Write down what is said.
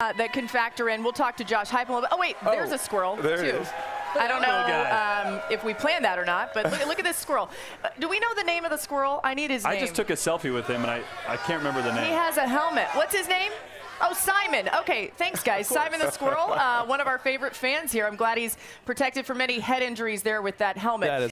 uh, that can factor in. We'll talk to Josh Heupel a little bit. Oh, wait, oh, there's a squirrel, there too. It is. I don't know um, if we planned that or not, but look, look at this squirrel. Uh, do we know the name of the squirrel? I need his I just took a selfie with him, and I, I can't remember the name. He has a helmet. What's his name? Oh, Sinan. Okay, thanks, guys. Sinan the squirrel, uh, one of our favorite fans here. I'm glad he's protected from any head injuries there with that helmet. That is